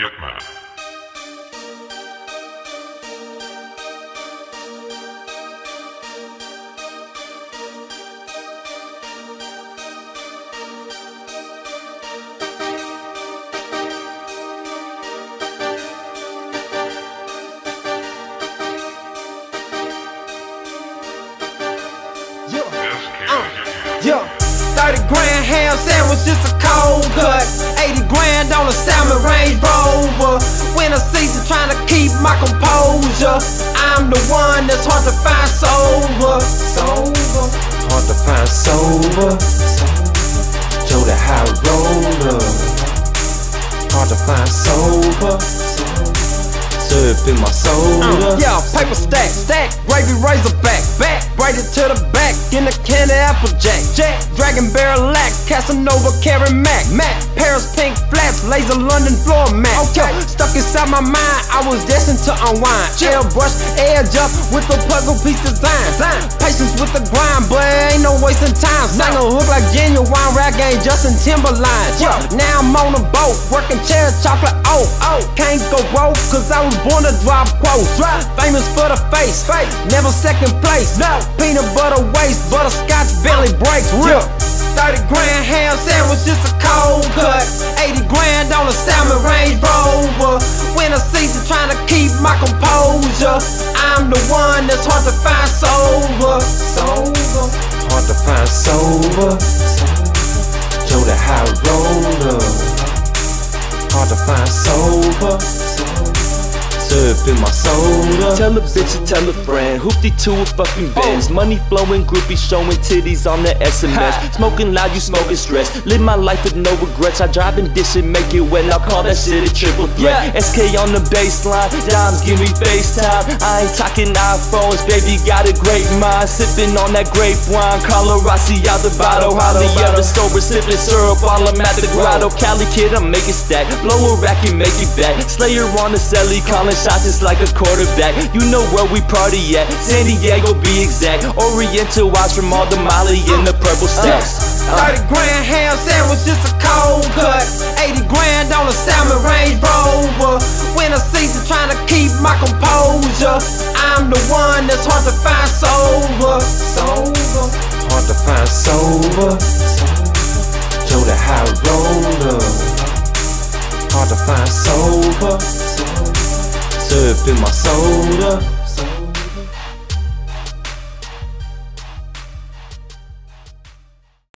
Yakma. yo. Uh, 30 grand ham sandwich, just a cold composure. I'm the one that's hard to find sober. Sober. Hard to find sober. Joe the high roller. Hard to find sober. Syrup in my oh, soda. yeah, paper dragon barrel lack, Casanova carry Mac, Mac, Paris pink flats, laser London floor mat. Okay, stuck inside my mind, I was destined to unwind. Gel brush, edge up with the puzzle piece design. Patience with the grind, but ain't no wasting time. Sang a hook like genuine rap game, Justin Timberline. Yeah, now I'm on a boat, working cherry chocolate oat. Oh, can't go broke, cause I was born to drop quotes. Famous for the face, never second place. No. Peanut butter waste, butterscotch belly breaks. Real. 30 grand ham sandwich, just a cold cut. 80 grand on a salmon Range Rover. Winter season trying to keep my composure. I'm the one that's hard to find sober. Sober. Hard to find sober. Joe the high roller. Hard to find sober syrup in my soda. Tell a bitch to tell a friend. Hoopty to a fucking oh. Benz. Money flowing, groupies showing titties on the SMS. Smoking loud, you smoking stress. Live my life with no regrets. I drive and dish and make it when I call that shit a triple threat. SK on the baseline, dimes give me FaceTime. I ain't talking iPhones, baby, got a great mind. Sipping on that grape wine. Carlo Rossi out the bottle. Holly ever sober, sipping syrup while I'm at the grotto. Cali kid, I'm making stack. Blow a rack and make it back. Slayer on the celly, calling shots just like a quarterback. You know where we party at, San Diego be exact. Oriental watch from all the Molly in the purple stacks. Uh, 30 grand ham sandwich, just a cold cut. 80 grand on a salmon Range Rover. Winter season trying to keep my composure. I'm the one that's hard to find sober. Sober. Hard to find sober. Joe the high roller. Hard to find sober syrup in my soda